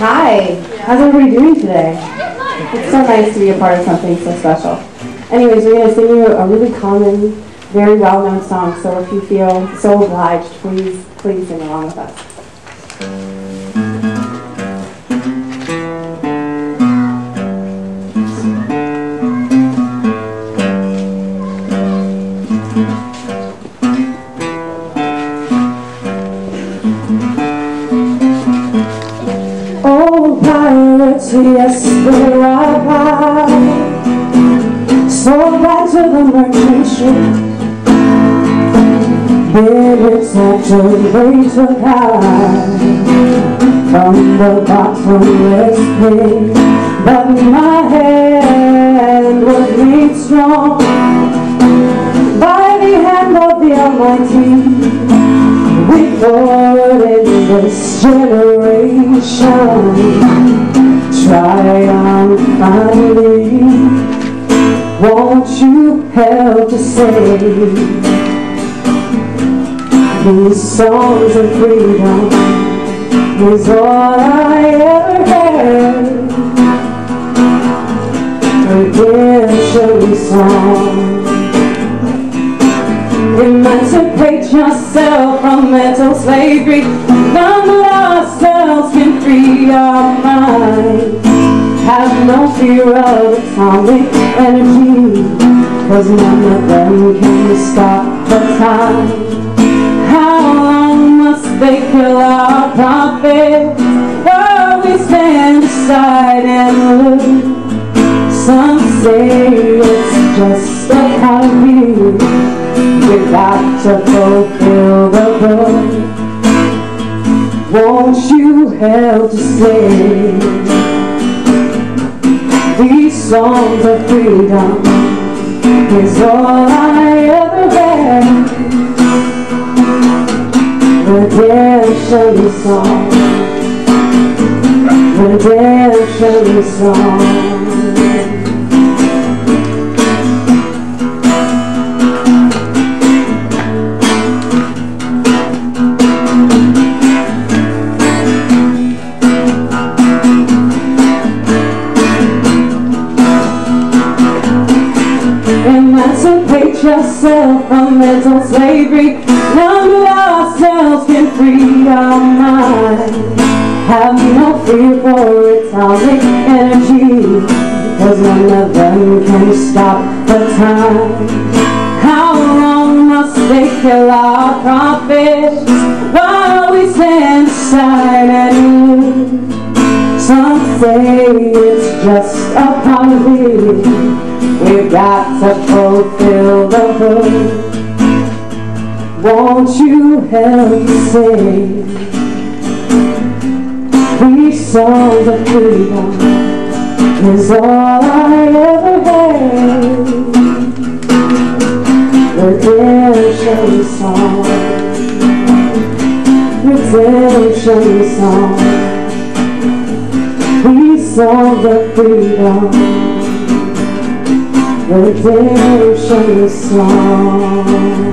Hi, how's everybody doing today? It's so nice to be a part of something so special. Anyways, we're going to sing you a really common, very well-known song, so if you feel so obliged, please, please sing along with us. Oh, pirates, yes, they are high. Sold back to the merchant ship. Pirates actually they took high from the bottomless pit. But my hand was made strong by the hand of the Almighty we this generation triumphantly. Won't you help to save these songs of freedom? Is all I ever had. Redemption song. Emancipate yourself from mental slavery. None but ourselves can free our minds. Have no fear of atomic energy, cause none of them can stop the time. How long must they kill our prophets while we stand aside and look? Some say it's just a. We've got to fulfill the book. Won't you help to sing these songs of freedom? Is all I ever had. Redemption song, redemption song. Yourself from mental slavery. None but ourselves can free our minds. Have no fear for atomic energy, cause none of them can stop the time. How long must they kill our prophets while we stand aside and look? Some say it's just a of. We've got to fulfill the book. Won't you help me sing these songs of freedom? Is all I ever had. Redemption song, redemption song. These songs of freedom redemption song.